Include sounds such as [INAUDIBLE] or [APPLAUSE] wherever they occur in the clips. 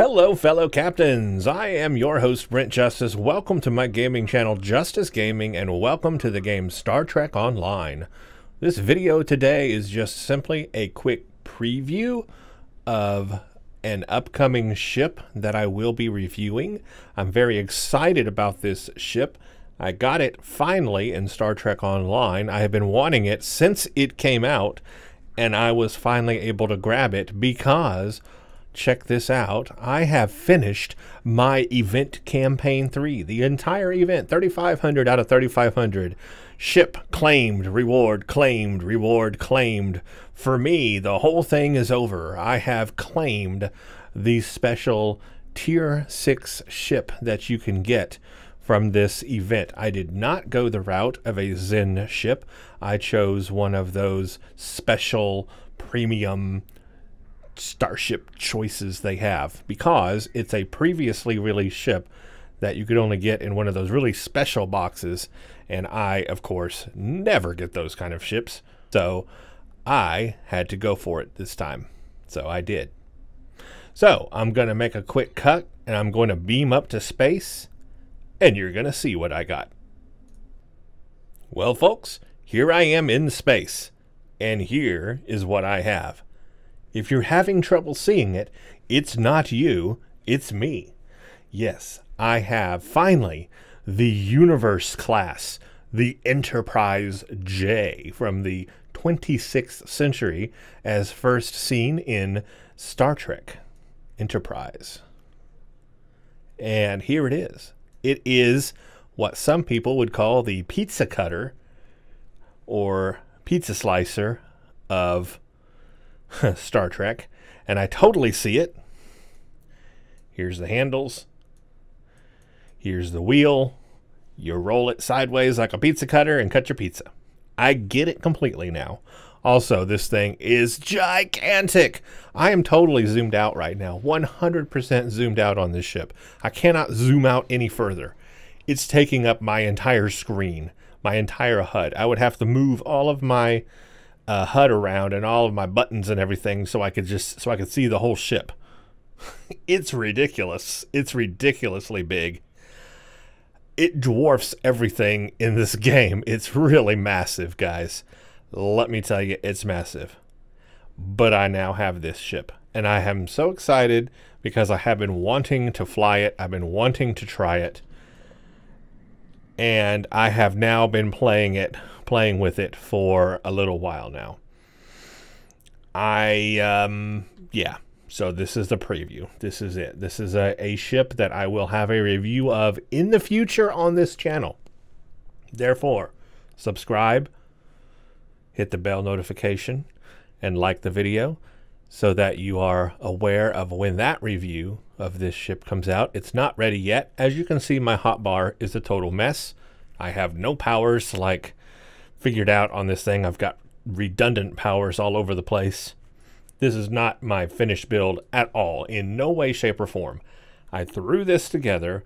Hello, fellow captains. I am your host, Brent Justice. Welcome to my gaming channel, Justice Gaming, and welcome to the game Star Trek Online. This video today is just simply a quick preview of an upcoming ship that I will be reviewing. I'm very excited about this ship. I got it finally in Star Trek Online. I have been wanting it since it came out, and I was finally able to grab it because check this out. I have finished my event campaign 3, the entire event, 3500 out of 3500. Ship claimed, reward claimed, reward claimed. For me, the whole thing is over. I have claimed the special tier 6 ship that you can get from this event. I did not go the route of a Zen ship. I chose one of those special premium starship choices they have because it's a previously released ship that you could only get in one of those really special boxes. And I, of course, never get those kind of ships. So I had to go for it this time. So I did. So I'm going to make a quick cut and I'm going to beam up to space and you're going to see what I got. Well, folks, here I am in space. And here is what I have. If you're having trouble seeing it, it's not you, it's me. Yes, I have finally the Universe class, the Enterprise J from the 26th century, as first seen in Star Trek Enterprise. And here it is. It is what some people would call the pizza cutter or pizza slicer of [LAUGHS] Star Trek, and I totally see it. Here's the handles. Here's the wheel. You roll it sideways like a pizza cutter and cut your pizza. I get it completely now. Also, this thing is gigantic. I am totally zoomed out right now, 100% zoomed out on this ship. I cannot zoom out any further. It's taking up my entire screen, my entire HUD. I would have to move all of my uh, HUD around and all of my buttons and everything so I could just so I could see the whole ship. [LAUGHS] it's ridiculous. It's ridiculously big. It dwarfs everything in this [LAUGHS] game. It's really massive, guys. Let me tell you, it's massive. But I now have this ship, and I am so excited because I have been wanting to fly it. I've been wanting to try it. And I have now been playing it playing with it for a little while now. I, um, yeah. So this is the preview. This is it. This is a, a ship that I will have a review of in the future on this channel. Therefore, subscribe, hit the bell notification, and like the video so that you are aware of when that review of this ship comes out. It's not ready yet. As you can see, my hotbar is a total mess. I have no powers like figured out on this thing. I've got redundant powers all over the place. This is not my finished build at all, in no way, shape, or form. I threw this together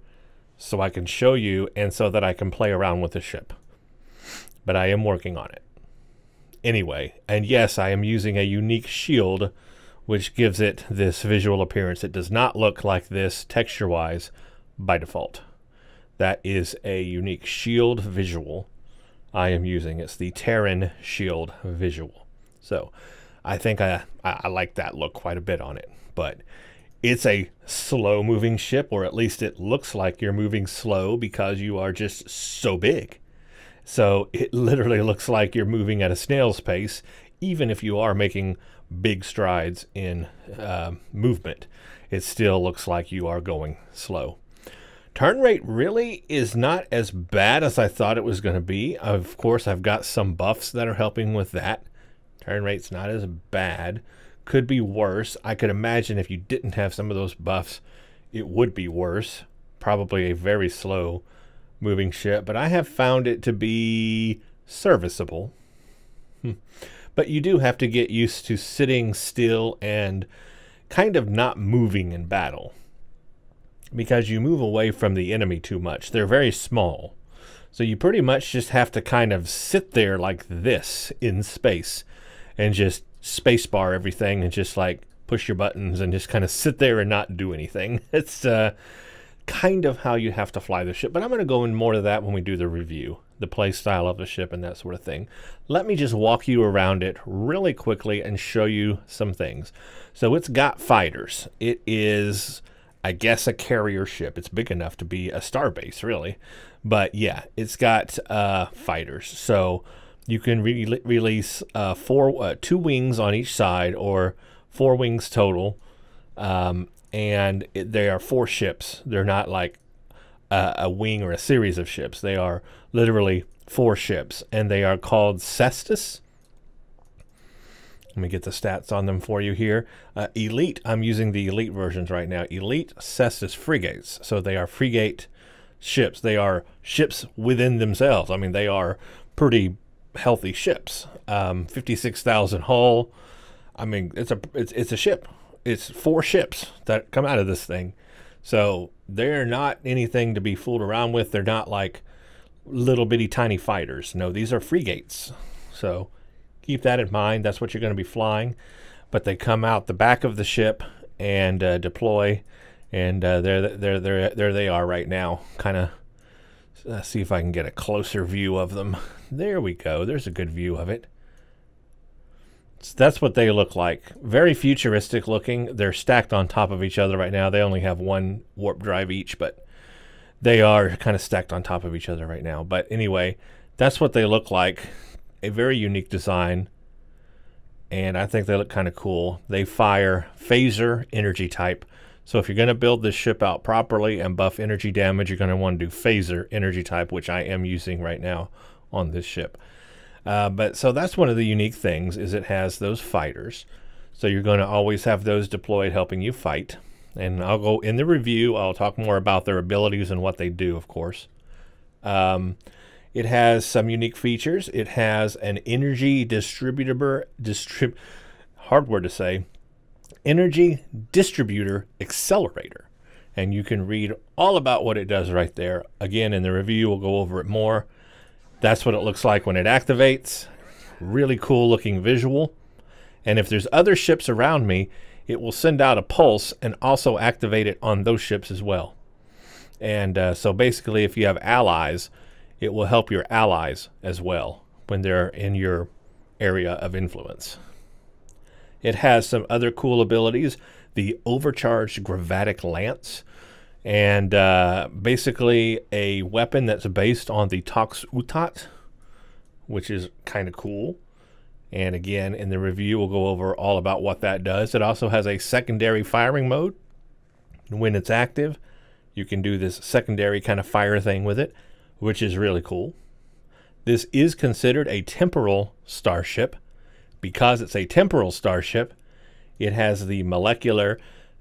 so I can show you and so that I can play around with the ship. But I am working on it. Anyway, and yes, I am using a unique shield which gives it this visual appearance. It does not look like this texture-wise by default. That is a unique shield visual I am using. It's the Terran Shield visual. So I think I, I, like that look quite a bit on it. But it's a slow moving ship, or at least it looks like you're moving slow because you are just so big. So it [LAUGHS] literally looks like you're moving at a snail's pace, even if you are making big strides in uh, movement. It still looks like you are going slow. Turn rate really is not as bad as I thought it was going to be. Of course, I've got some buffs that are helping with that. Turn rate's not as bad. Could be worse. I could imagine if you didn't have some of those buffs, it would be worse. Probably a very slow moving ship, but I have found it to be serviceable. Hmm. But you do have to get used to sitting still and kind of not moving in battle because you move away from the enemy too much. They're very small. So you pretty much just have to kind of sit there like this in space and just spacebar everything and just like push your buttons and just kind of sit there and not do anything. [LAUGHS] It's uh, kind of how you have to fly the ship. But I'm going to go in more to that when we do the review, the play style of the ship and that sort of thing. Let me just walk you around it really quickly and show you some things. So it's got fighters. It is, I guess, a carrier ship. It's big enough to be a starbase, really. But yeah, it's got uh, fighters. So you can re release uh, four, uh, two wings on each side, or four wings total. Um, and it, they are four ships. They're not like a, a, wing or a series of ships. They are literally four ships, and they are called Cestus. Let me get the stats on them for you here. Uh, elite, I'm using the Elite versions right now. Elite Cestus frigates. So they are frigate ships. They are ships within themselves. I mean, they are pretty healthy ships. Um, 56,000 hull. I mean, it's a it's, it's a ship it's four ships that come out of this thing. So they're not anything to be fooled around with. They're not like little bitty tiny fighters. No, these are frigates. So keep that in mind. That's what you're going to be flying. But they come out the back of the ship and uh, deploy, and uh, there, there, there, there they are right now. Kind of uh, see if I can get a closer view of them. There we go. There's a good view of it. So that's what they look like. Very futuristic looking. They're stacked on top of each other right now. They only have one warp drive each, but they are kind of stacked on top of each other right now. But anyway, that's what they look like. A very unique design. And I think they look kind of cool. They fire phaser energy type. So if you're going to build this ship out properly and buff energy damage, you're going to want to do phaser energy type, which I am using right now on this ship. Uh, but so that's one of the unique things is it has those fighters. So you're going to always have those deployed helping you fight. And I'll go in the review. I'll talk more about their abilities and what they do, of course. Um, it has some unique features. It has an energy distributor, distrib, hard word to say, energy distributor accelerator. And you can read all about what it does right there. Again, in the review, we'll go over it more. That's what it looks like when it activates. Really cool looking visual. And if there's other ships around me, it will send out a pulse and also activate it on those ships as well. And uh, so basically, if you have allies, it will help your allies as well when they're in your area of influence. It has some other cool abilities. The overcharged gravatic lance, and uh, basically a weapon that's based on the Tox Uthat, which is kind of cool. And again, in the review, we'll go over all about what that does. It also has a secondary firing mode. When it's active, you can do this secondary kind of fire thing with it, which is really cool. This is considered a temporal starship. Because it's a temporal starship, it has the molecular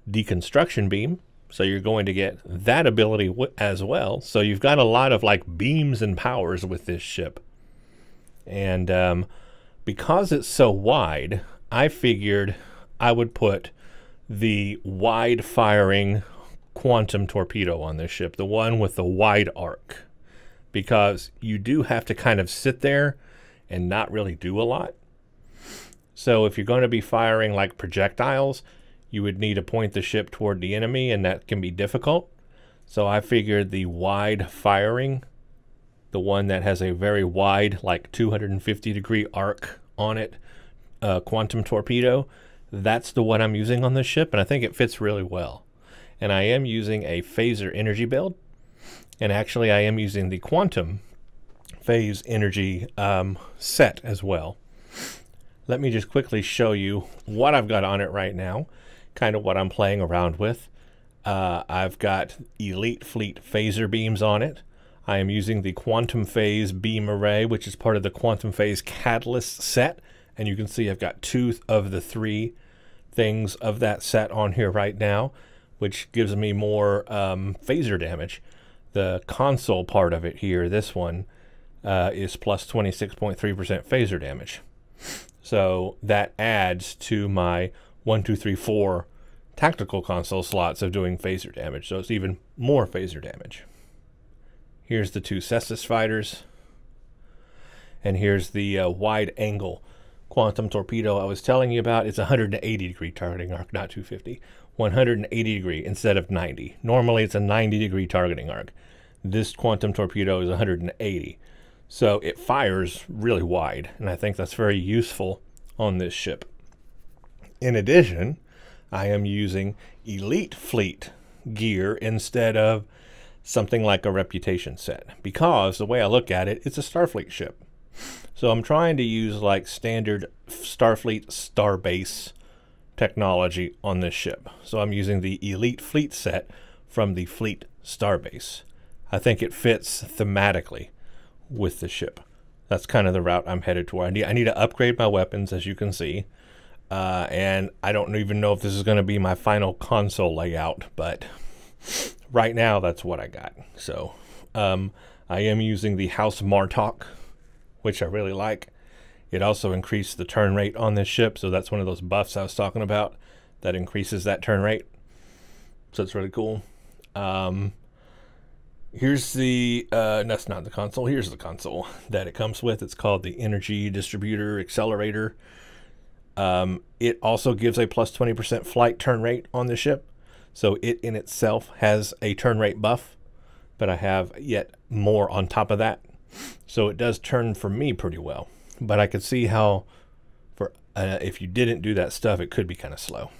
deconstruction beam, so you're going to get that ability as well. So you've got a lot of like beams and powers with this ship. And um, because it's so wide, I figured I would put the wide firing quantum torpedo on this ship, the one with the wide arc, because you do have to kind of sit there and not really do a lot. So if you're going to be firing like projectiles, you would need to point the ship toward the enemy, and that can be difficult. So I figured the wide firing, the one that has a very wide, like 250 degree arc on it, uh, quantum torpedo, that's the one I'm using on this ship, and I think it fits really well. And I am using a phaser energy build, and actually I am using the quantum phase energy um, set as well. Let me just quickly show you what I've got on it right now kind of what I'm playing around with. Uh, I've got Elite Fleet phaser beams on it. I am using the Quantum Phase beam array, which is part of the Quantum Phase Catalyst set. And you can see I've got two of the three things of that set on here right now, which gives me more um, phaser damage. The console part of it here, this one, uh, is plus 26.3% phaser damage. So that adds to my one, two, three, four tactical console slots of doing phaser damage, so it's even more phaser damage. Here's the two Cestus fighters, and here's the uh, wide angle quantum torpedo I was telling you about, it's 180 degree targeting arc, not 250. 180 degree instead of 90. Normally it's a 90 degree targeting arc. This quantum torpedo is 180. So it fires really wide, and I think that's very useful on this ship. In addition, I am using Elite Fleet gear instead of something like a reputation set because the way I look at it, it's a Starfleet ship. So I'm trying to use like standard Starfleet Starbase technology on this ship. So I'm using the Elite Fleet set from the Fleet Starbase. I think it fits thematically with the ship. That's kind of the route I'm headed toward. I need, I need to upgrade my weapons, as you can see. Uh, and I don't even know if this is going to be my final console layout, but right now that's what I got. So um, I am using the House Martok, which I really like. It also increased the turn rate on this ship, so that's one of those buffs I was talking about that increases that turn rate. So it's really cool. Um, here's the, uh, that's not the console, here's the console [LAUGHS] that it comes with. It's called the Energy Distributor Accelerator. Um, it also gives a plus 20% flight turn rate on the ship. So it in itself has a turn rate buff, but I have yet more on top of that. So it does turn for me pretty well. But I could see how for uh, if you didn't do that stuff, it could be kind of slow.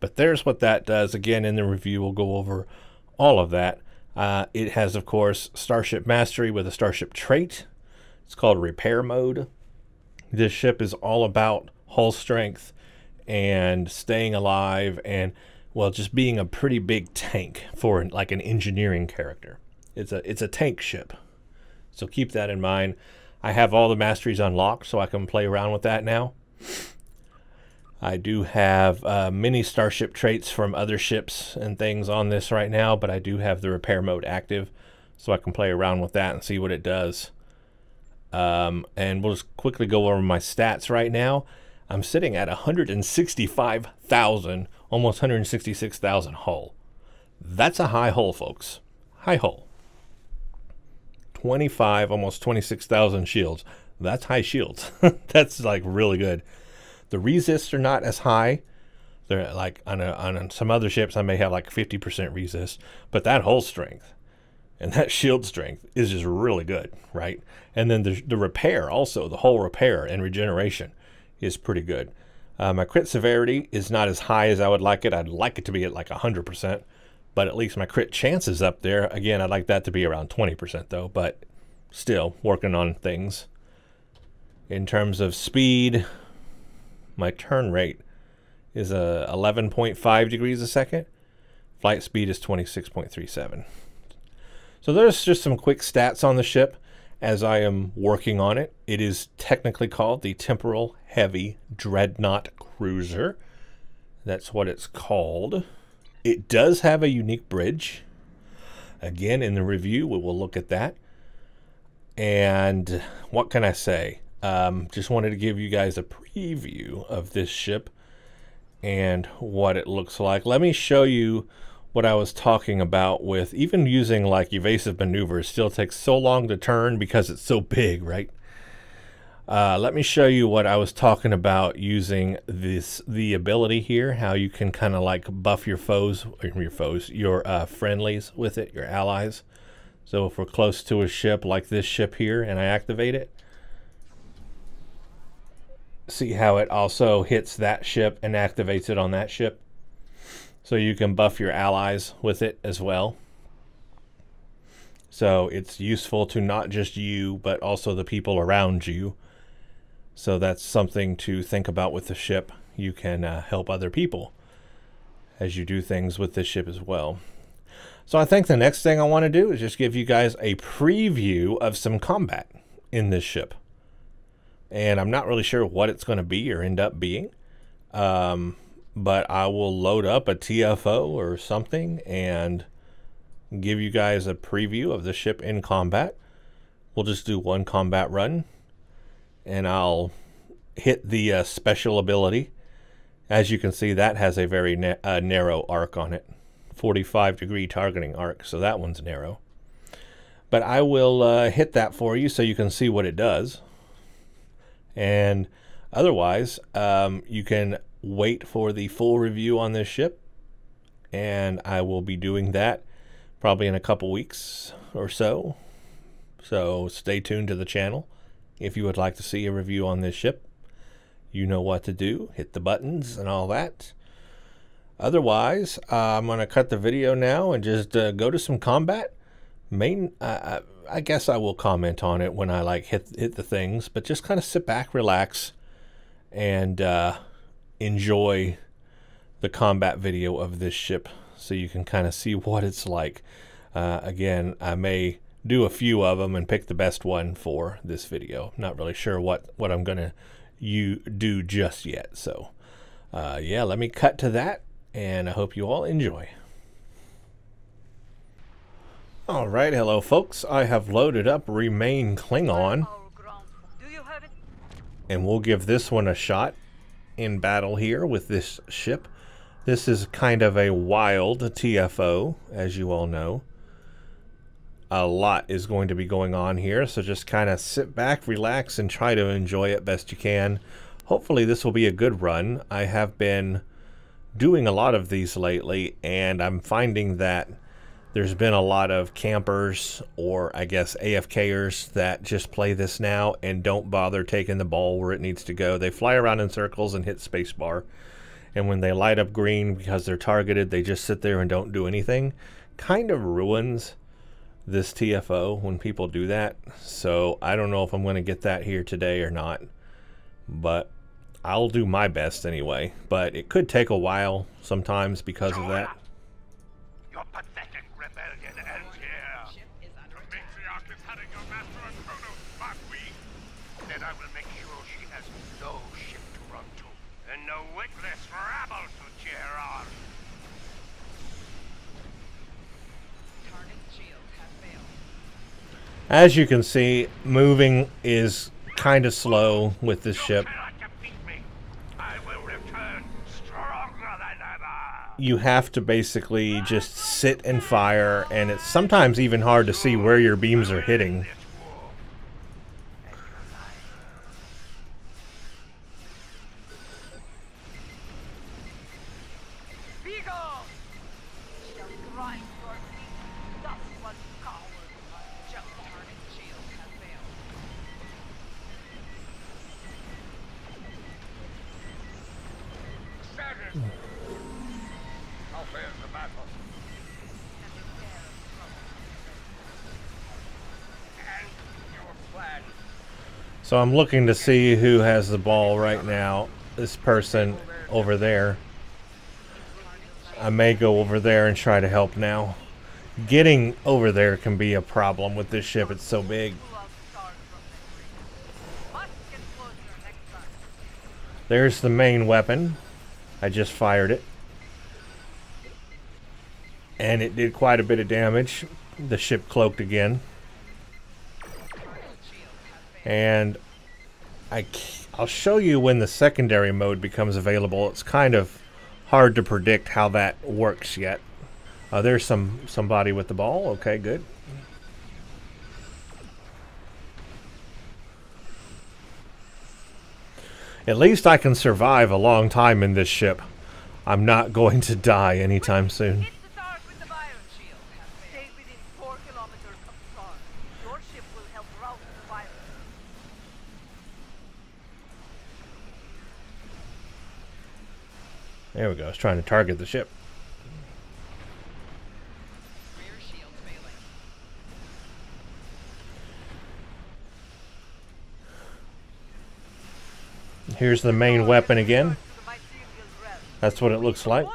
But there's what that does. Again, in the review, we'll go over all of that. Uh, it has, of course, Starship Mastery with a Starship trait. It's called Repair Mode. This ship is all about hull strength and staying alive and well just being a pretty big tank for like an engineering character. It's a it's a tank ship. So keep that in mind. I have all the masteries unlocked so I can play around with that now. I do have uh, many starship traits from other ships and things on this right now, but I do have the repair mode active so I can play around with that and see what it does. Um, and we'll just quickly go over my stats right now. I'm sitting at 165,000, almost 166,000 hull. That's a high hull, folks. High hull. 25, almost 26,000 shields. That's high shields. [LAUGHS] That's like really good. The resists are not as high. They're like on, a, on some other ships, I may have like 50% resist, but that hull strength and that shield strength is just really good, right? And then the, the repair also, the hull repair and regeneration is pretty good. Uh, my crit severity is not as high as I would like it. I'd like it to be at like 100%, but at least my crit chance is up there. Again, I'd like that to be around 20% though, but still working on things. In terms of speed, my turn rate is a uh, 11.5 degrees a second. Flight speed is 26.37. So there's just some quick stats on the ship as I am working on it. It is technically called the Temporal Heavy Dreadnought Cruiser. That's what it's called. It does have a unique bridge. Again, in the review, we will look at that. And what can I say? Um, just wanted to give you guys a preview of this ship and what it looks like. Let me show you what I was talking about with even using like evasive maneuvers still takes so long to turn because it's so big, right? Uh, let me show you what I was talking about using this the ability here, how you can kind of like buff your foes, your foes, your uh, friendlies with it, your allies. So if we're close to a ship like this ship here and I activate it, see how it also hits that ship and activates it on that ship. So you can buff your allies with it as well. So it's useful to not just you, but also the people around you. So that's something to think about with the ship. You can uh, help other people as you do things with this ship as well. So I think the next thing I want to do is just give you guys a preview of some combat in this ship. And I'm not really sure what it's going to be or end up being. Um, but I will load up a TFO or something and give you guys a preview of the ship in combat. We'll just do one combat run and I'll hit the uh, special ability. As you can see, that has a very na uh, narrow arc on it 45 degree targeting arc, so that one's narrow. But I will uh, hit that for you so you can see what it does. And otherwise, um, you can wait for the full review on this ship, and I will be doing that probably in a couple weeks or so. So stay tuned to the channel if you would like to see a review on this ship. You know what to do. Hit the buttons and all that. Otherwise, uh, I'm going to cut the video now and just uh, go to some combat. Main, uh, I guess I will comment on it when I like hit hit the things, but just kind of sit back, relax, and uh, enjoy the combat video of this ship, so you can kind of see what it's like. Uh, again, I may do a few of them and pick the best one for this video. Not really sure what what I'm gonna you do just yet. So, uh, yeah, let me cut to that, and I hope you all enjoy. Alright, hello folks. I have loaded up Remain Klingon. And we'll give this one a shot in battle here with this ship. This is kind of a wild TFO, as you all know. A lot is going to be going on here, so just kind of sit back, relax, and try to enjoy it best you can. Hopefully this will be a good run. I have been doing a lot of these lately, and I'm finding that there's been a lot of campers or I guess AFKers that just play this now and don't bother taking the ball where it needs to go. They fly around in circles and hit spacebar. And when they light up green because they're targeted, they just sit there and don't do anything. Kind of ruins this TFO when people do that. So I don't know if I'm going to get that here today or not. But I'll do my best anyway. But it could take a while sometimes because of that. As you can see, moving is kind of slow with this ship. You have to basically just sit and fire, and it's sometimes even hard to see where your beams are hitting. So I'm looking to see who has the ball right now. This person over there. I may go over there and try to help now. Getting over there can be a problem with this ship. It's so big. There's the main weapon. I just fired it. And it did quite a bit of damage. The ship cloaked again and I, I'll show you when the secondary mode becomes available. It's kind of hard to predict how that works yet. Uh, there's some somebody with the ball. Okay, good. At least I can survive a long time in this ship. I'm not [LAUGHS] going to die anytime soon. There we go. I was trying to target the ship. Here's the main weapon again. That's what it looks like.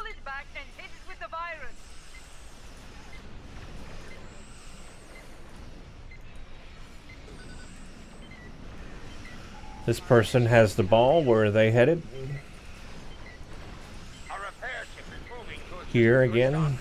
This person has the ball. Where are they headed? Here again.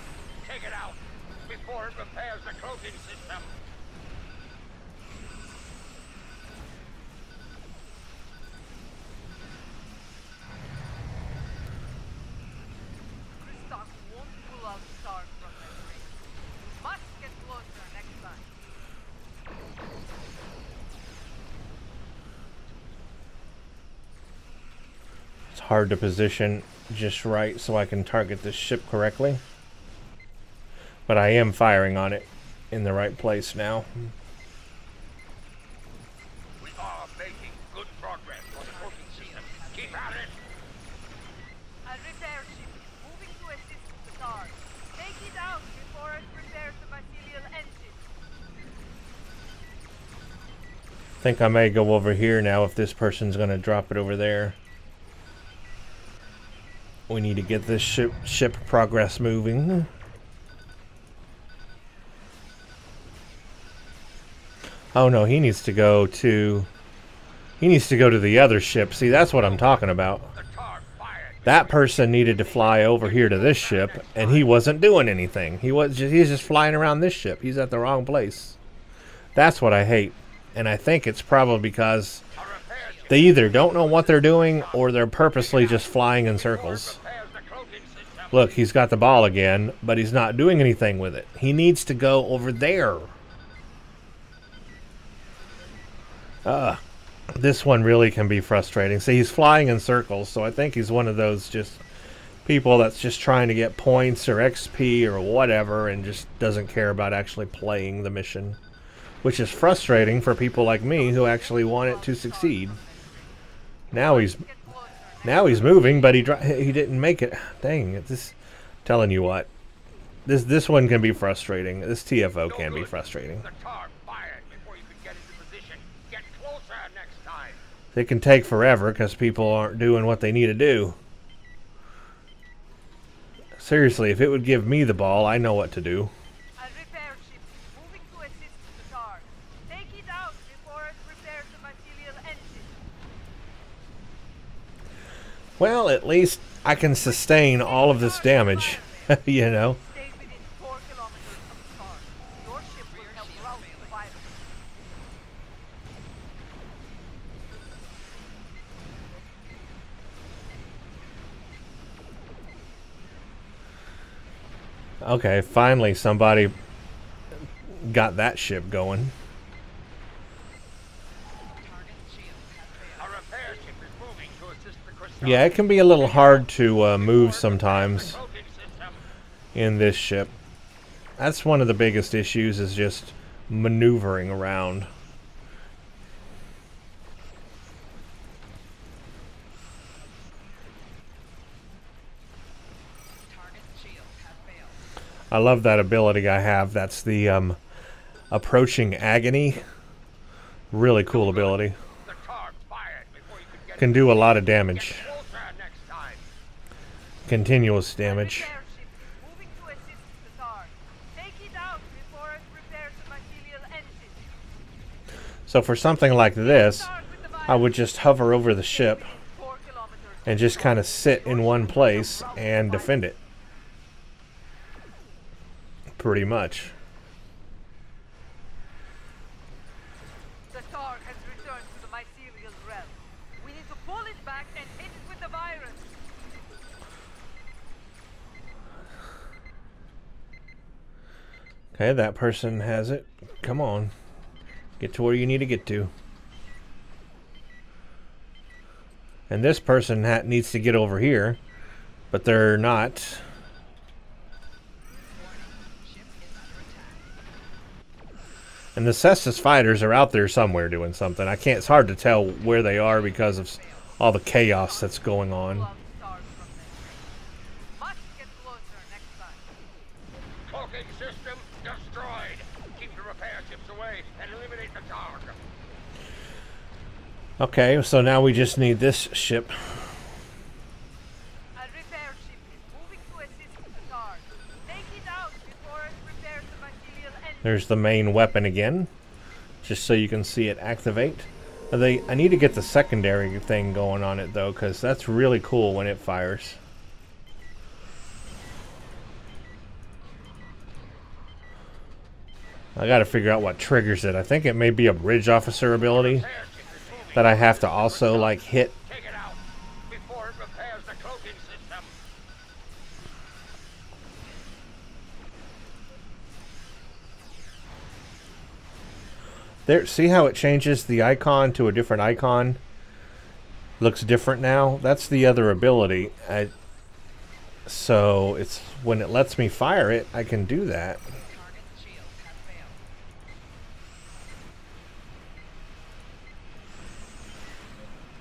Hard to position just right so I can target this ship correctly. But I am firing on it in the right place now. We are making good progress on the cloaking system. Keep at it. A repair ship moving to assist the guard. Take it out before it repairs the mycelial engine. think I may go over here now if this person's going to drop it over there. We need to get this ship ship progress moving. Oh no, he needs to go to he needs to go to the other ship. See, that's what I'm talking about. That person needed to fly over here to this ship and he wasn't doing anything. He was just he's just flying around this ship. He's at the wrong place. That's what I hate. And I think it's probably because they either don't know what they're doing or they're purposely just flying in circles. repairs the cloaking system. Look, he's got the ball again, but he's not doing anything with it. He needs to go over there. Uh, this one really can be frustrating. See, he's flying in circles, so I think he's one of those just people that's just trying to get points or XP or whatever and just doesn't care about actually playing the mission. Which is frustrating for people like me who actually want it to succeed. Now he's. Now he's moving, but he he didn't make it. Dang, it's this telling you what. This this one can be frustrating. This TFO No can be frustrating. The targ fired before you could get into position. Get closer next time. It can take forever because people aren't doing what they need to do. Seriously, if it would give me the ball, I know what to do. A repair ship moving to assist the guard. Take it out before it repairs the mycelial engine. Well, at least I can sustain all of this damage, [LAUGHS] you know. Okay, finally somebody got that ship going. Yeah, it can be a little hard to uh, move sometimes. In this ship. That's one of the biggest issues is just maneuvering around. I love that ability I have. That's the um, approaching agony. Really cool ability. Can do a lot of damage. Mycelial damage. So for something like this. I would just hover over the ship and just kind of sit in one place and defend it. Pretty much. The Targ has returned to the mycelial realm. We need to pull it back and hit it with the virus. Okay, that person has it. Come on. Get to where you need to get to. And this person needs to get over here, but they're not. And the Cestus fighters are out there somewhere doing something. I can't. It's hard to tell where they are because of all the chaos that's going on. Time. Cloaking system destroyed. Keep the repair ships away and eliminate the targ. Okay, so now we just need this ship. A repair ship is moving to assist the guard. Take it out before it repairs the mycelial engine. There's the main weapon again, just so you can see it activate. They, I need to get the secondary thing going on it though, because that's really cool when it fires. I got to figure out what triggers it. I think it may be a bridge officer ability that I have to also like hit. There, see how it changes the icon to a different icon? looks different now. That's the other ability. I, so it's when it lets me fire it, I can do that.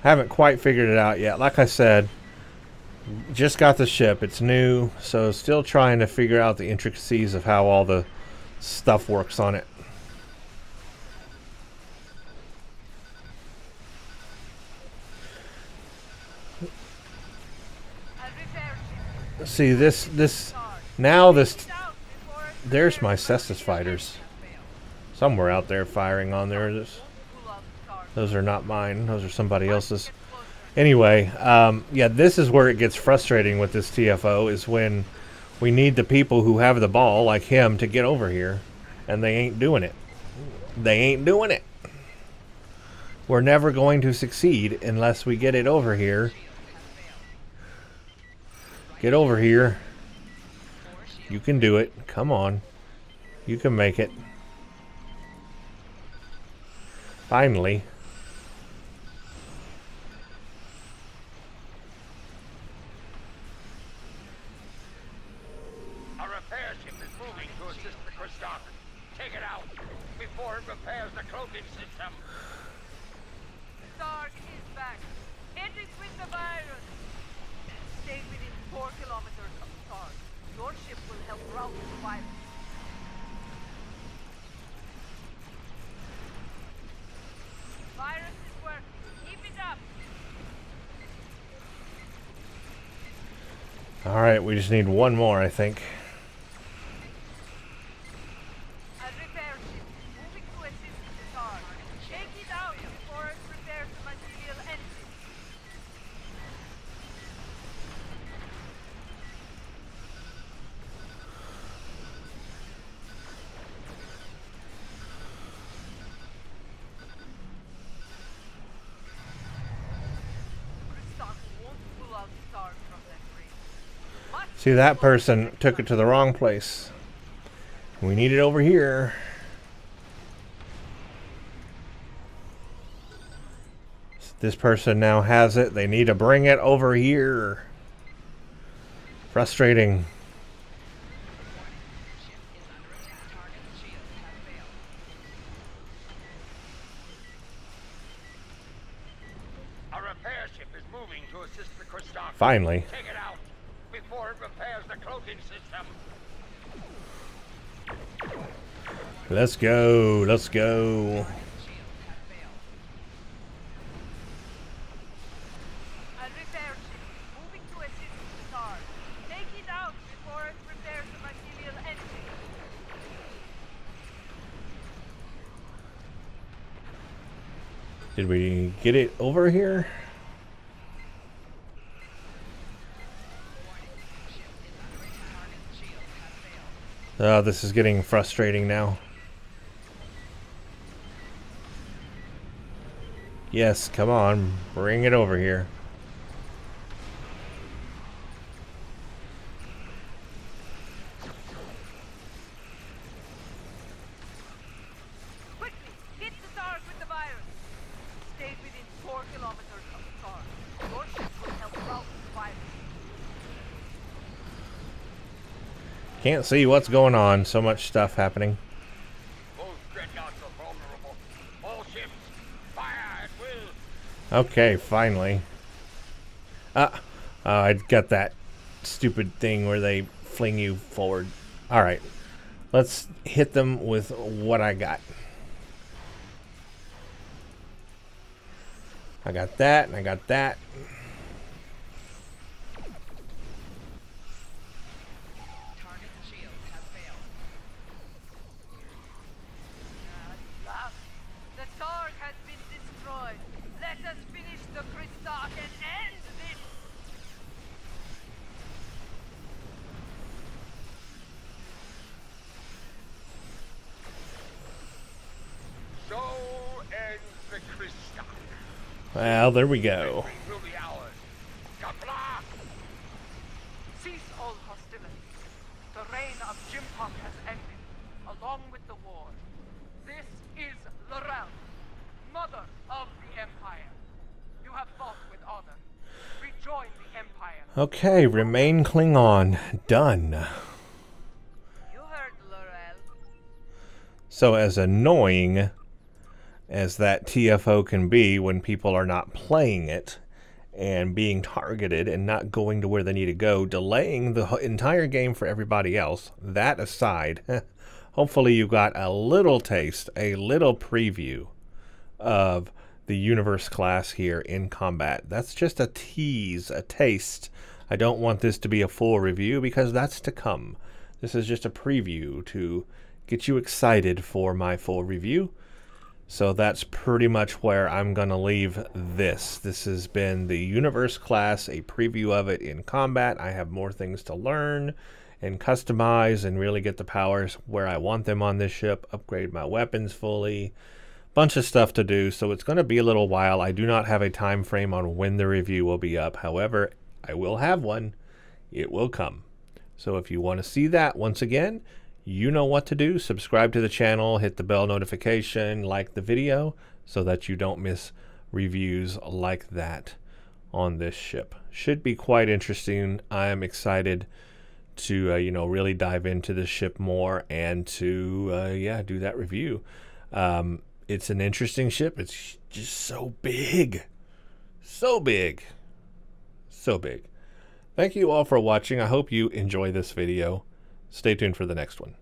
Haven't quite figured it out yet. Like I said, just got the ship. It's new, so still trying to figure out the intricacies of how all the stuff works on it. See this this now this there's my Cestus fighters somewhere out there firing on there. Those are not mine. Those are somebody else's. Anyway, um, yeah, this is where it gets frustrating with this TFO is when we need the people who have the ball, like him, to get over here, and they ain't doing it. They ain't doing it. We're never going to succeed unless we get it over here Get over here. You can do it. Come on. You can make it. Finally. A repair ship is moving to assist the Christock. Take it out before it repairs the cloaking system. Stark is back. It is with the virus. Stay within four kilometers of Stark. Your ship will help rout the virus. Virus is working. Keep it up. Alright, we just need one more, I think. A repair ship moving to assist the Stark. Take it out before it repairs the mycelial engine. Christock won't pull out Stark from that ring. Much See, that person took it to the wrong place. We need it over here. This person now has it. They need to bring it over here. Frustrating. A repairs let's go. Did we get it over here? Oh, this is getting frustrating now. Yes, come on. Bring it over here. Quickly, hit the Stars with the virus. Stay within four kilometers of the Star. Your ship will help rout the virus. Can't see what's going on. So much stuff happening. Both dreadnoughts are vulnerable. All ships, fire at will. Okay, finally. Ah, uh, I got that stupid thing where they fling you forward. All right, let's hit them with what I got. I got that, and I got that. Honor. Rejoin the Empire. Okay, remain Klingon. Done. You heard L'Rell. So, as annoying as that TFO can be when people are not playing it and being targeted and not going to where they need to go, delaying the entire game for everybody else, that aside, [LAUGHS] hopefully you got a little taste, a little preview of the universe class here in combat. That's just a tease, a taste. I don't want this to be a full review because that's to come. This is just a preview to get you excited for my full review. So that's pretty much where I'm going to leave this. This has been the Universe class, a preview of it in combat. I have more things to learn and customize and really get the powers where I want them on this ship, upgrade my weapons fully, bunch of stuff to do. So it's going to be a little while. I do not have a time frame on when the review will be up. However, I will have one. It will come. So if you want to see that once again, you know what to do. Subscribe to the channel, hit the bell notification, like the video so that you don't miss reviews like that on this ship. Should be quite interesting. I am excited to uh, you know really dive into this ship more and to uh, yeah do that review. Um, it's an interesting ship. It's just so big, so big, so big. Thank you all for watching. I hope you enjoy this video. Stay tuned for the next one.